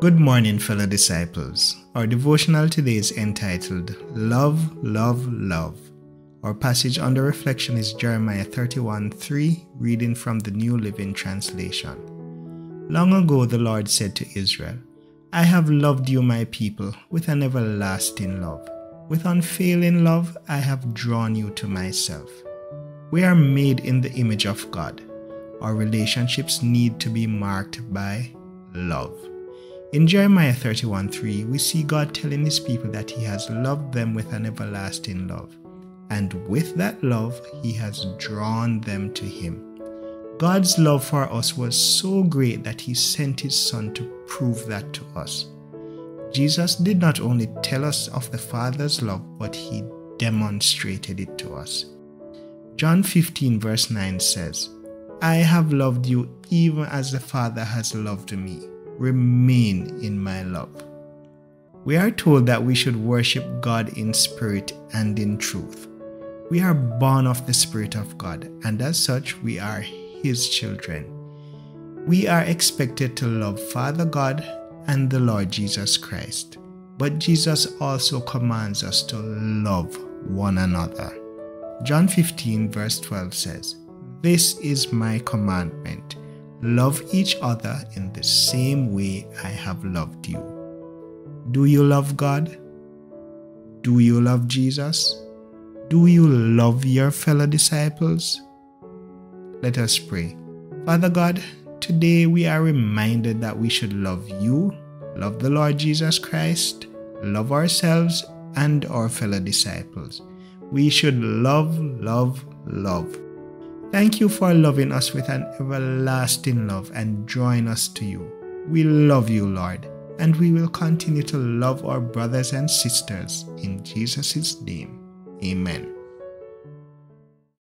Good morning, fellow disciples. Our devotional today is entitled Love, Love, Love. Our passage under reflection is Jeremiah 31 3, reading from the New Living Translation. Long ago, the Lord said to Israel, I have loved you, my people, with an everlasting love. With unfailing love, I have drawn you to myself. We are made in the image of God. Our relationships need to be marked by love. In Jeremiah 31 3, we see God telling his people that he has loved them with an everlasting love. And with that love, he has drawn them to him. God's love for us was so great that he sent his Son to prove that to us. Jesus did not only tell us of the Father's love, but he demonstrated it to us. John 15, verse 9 says, I have loved you even as the Father has loved me remain in my love. We are told that we should worship God in spirit and in truth. We are born of the Spirit of God, and as such, we are His children. We are expected to love Father God and the Lord Jesus Christ. But Jesus also commands us to love one another. John 15, verse 12 says, This is my commandment Love each other in the same way I have loved you. Do you love God? Do you love Jesus? Do you love your fellow disciples? Let us pray. Father God, today we are reminded that we should love you, love the Lord Jesus Christ, love ourselves and our fellow disciples. We should love, love, love. Thank you for loving us with an everlasting love and drawing us to you. We love you, Lord, and we will continue to love our brothers and sisters in Jesus' name. Amen.